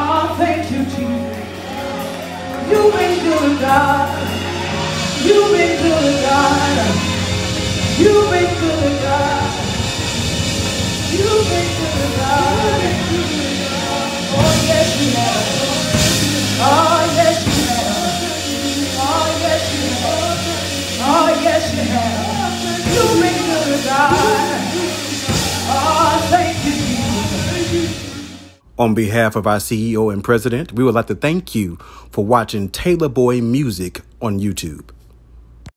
Oh, thank you, Jesus. You've been good, God. You've been good, God. You've been good, God. You've been good, God. Oh, yes, you have. On behalf of our CEO and president, we would like to thank you for watching Taylorboi Muzic on YouTube.